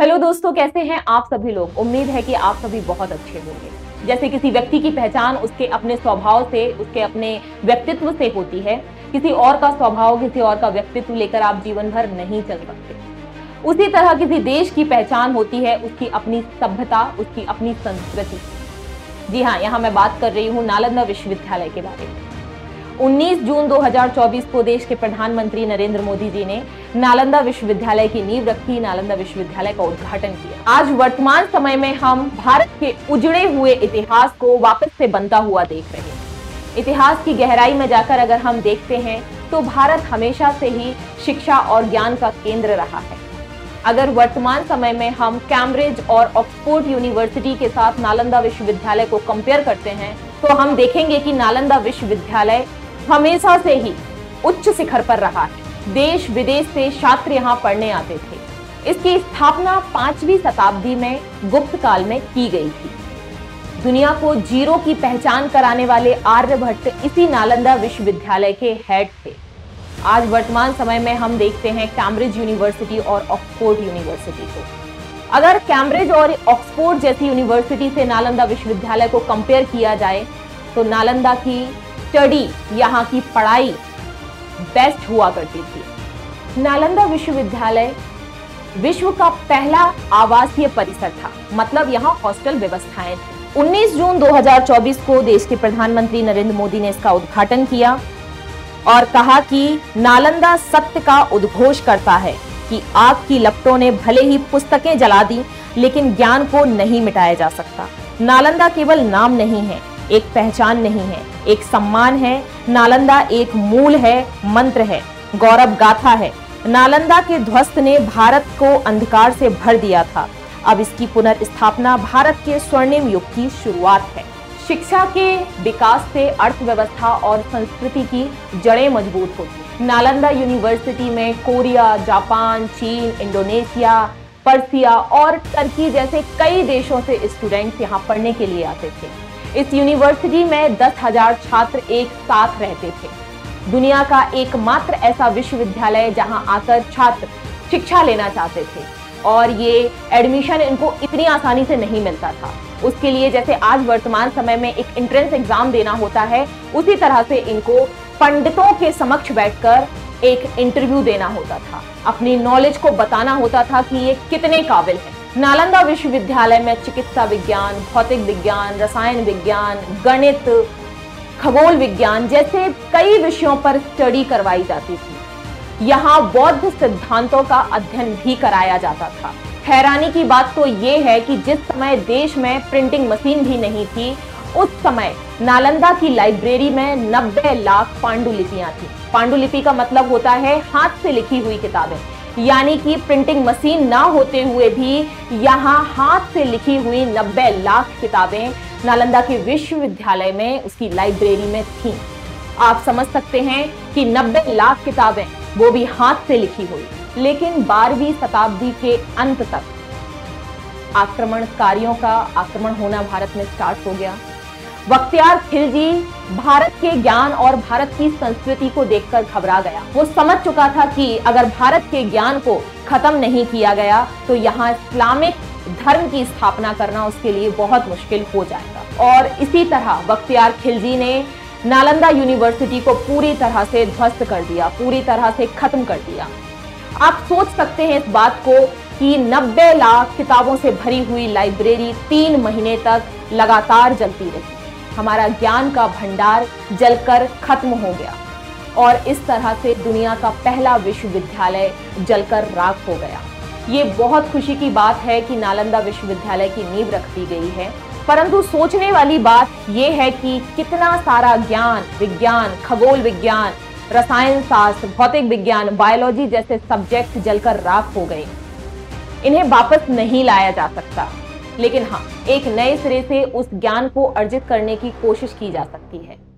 Hello दोस्तों, कैसे हैं आप सभी लोग? उम्मीद है कि आप सभी बहुत अच्छे होंगे। जैसे किसी व्यक्ति की पहचान उसके अपने स्वभाव से, उसके अपने व्यक्तित्व से होती है। किसी और का स्वभाव, किसी और का व्यक्तित्व लेकर आप जीवन भर नहीं चल सकते। उसी तरह किसी देश की पहचान होती है, उसकी अपनी सभ्यता, उसकी अपनी संस्कृति। जी हाँ यहाँ मैं बात कर रही हूँ नालंदा विश्वविद्यालय के बारे में। 19 जून 2024 को देश के प्रधानमंत्री नरेंद्र मोदी जी ने नालंदा विश्वविद्यालय की नींव रखी, नालंदा विश्वविद्यालय का उद्घाटन किया। आज वर्तमान समय में हम भारत के उजड़े हुए इतिहास को वापस से बनता हुआ देख रहे हैं। इतिहास की गहराई में जाकर अगर हम देखते हैं तो भारत हमेशा से ही शिक्षा और ज्ञान का केंद्र रहा है। अगर वर्तमान समय में हम कैम्ब्रिज और ऑक्सफोर्ड यूनिवर्सिटी के साथ नालंदा विश्वविद्यालय को कंपेयर करते हैं तो हम देखेंगे कि नालंदा विश्वविद्यालय हमेशा से ही उच्च शिखर पर रहा है। देश विदेश से छात्र यहाँ पढ़ने आते थे। इसकी स्थापना पांचवी शताब्दी में गुप्त काल में की गई थी। दुनिया को ज़ीरो की पहचान कराने वाले आर्यभट्ट इसी नालंदा विश्वविद्यालय के हेड थे। आज वर्तमान समय में हम देखते हैं कैम्ब्रिज यूनिवर्सिटी और ऑक्सफोर्ड यूनिवर्सिटी को। अगर कैम्ब्रिज और ऑक्सफोर्ड जैसी यूनिवर्सिटी से नालंदा विश्वविद्यालय को कंपेयर किया जाए तो नालंदा की स्टडी, यहाँ की पढ़ाई बेस्ट हुआ करती थी। नालंदा विश्वविद्यालय विश्व का पहला आवासीय परिसर था मतलब यहाँ हॉस्टल व्यवस्थाएँ थी। 19 जून 2024 को देश के प्रधानमंत्री नरेंद्र मोदी ने इसका उद्घाटन किया और कहा कि नालंदा सत्य का उद्घोष करता है कि आग की लपटों ने भले ही पुस्तकें जला दी, लेकिन ज्ञान को नहीं मिटाया जा सकता। नालंदा केवल नाम नहीं है एक पहचान नहीं है, एक सम्मान है। नालंदा एक मूल है, मंत्र है, गौरव गाथा है। नालंदा के ध्वस्त ने भारत को अंधकार से भर दिया था। अब इसकी पुनर्स्थापना भारत के स्वर्णिम युग की शुरुआत है। शिक्षा के विकास से अर्थव्यवस्था और संस्कृति की जड़ें मज़बूत होती नालंदा यूनिवर्सिटी में कोरिया, जापान, चीन, इंडोनेशिया, पर्सिया और टर्की जैसे कई देशों से स्टूडेंट्स यहाँ पढ़ने के लिए आते थे। इस यूनिवर्सिटी में दस हज़ार छात्र एक साथ रहते थे। दुनिया का एकमात्र ऐसा विश्वविद्यालय जहाँ आकर छात्र शिक्षा लेना चाहते थे। और ये एडमिशन इनको इतनी आसानी से नहीं मिलता था। उसके लिए जैसे आज वर्तमान समय में एक एंट्रेंस एग्ज़ाम देना होता है, उसी तरह से इनको पंडितों के समक्ष बैठकर एक इंटरव्यू देना होता था। अपनी नॉलेज को बताना होता था कि ये कितने काबिल है। नालंदा विश्वविद्यालय में चिकित्सा विज्ञान, भौतिक विज्ञान, रसायन विज्ञान, गणित, खगोल विज्ञान जैसे कई विषयों पर स्टडी करवाई जाती थी। यहाँ बौद्ध सिद्धांतों का अध्ययन भी कराया जाता था। हैरानी की बात तो ये है कि जिस समय देश में प्रिंटिंग मशीन भी नहीं थी, उस समय नालंदा की लाइब्रेरी में 90 लाख पांडुलिपियाँ थी। पांडुलिपि का मतलब होता है हाथ से लिखी हुई किताबें। यानी कि प्रिंटिंग मशीन ना होते हुए भी यहाँ हाथ से लिखी हुई 90 लाख किताबें नालंदा के विश्वविद्यालय में उसकी लाइब्रेरी में थी। आप समझ सकते हैं कि 90 लाख किताबें वो भी हाथ से लिखी हुई, लेकिन बारहवीं शताब्दी के अंत तक आक्रमणकारियों का आक्रमण होना भारत में स्टार्ट हो गया। बख्तियार खिलजी भारत के ज्ञान और भारत की संस्कृति को देखकर घबरा गया। वो समझ चुका था कि अगर भारत के ज्ञान को खत्म नहीं किया गया तो यहाँ इस्लामिक धर्म की स्थापना करना उसके लिए बहुत मुश्किल हो जाएगा। और इसी तरह बख्तियार खिलजी ने नालंदा यूनिवर्सिटी को पूरी तरह से ध्वस्त कर दिया, पूरी तरह से खत्म कर दिया। आप सोच सकते हैं इस बात को कि 90 लाख किताबों से भरी हुई लाइब्रेरी तीन महीने तक लगातार जलती रही। हमारा ज्ञान का भंडार जलकर खत्म हो गया और इस तरह से दुनिया का पहला विश्वविद्यालय जलकर राख हो गया। ये बहुत खुशी की बात है कि नालंदा विश्वविद्यालय की नींव रख दी गई है, परंतु सोचने वाली बात यह है कि कितना सारा ज्ञान, विज्ञान, खगोल विज्ञान, रसायन शास्त्र, भौतिक विज्ञान, बायोलॉजी जैसे सब्जेक्ट जलकर राख हो गए। इन्हें वापस नहीं लाया जा सकता। लेकिन हाँ एक नए सिरे से उस ज्ञान को अर्जित करने की कोशिश की जा सकती है।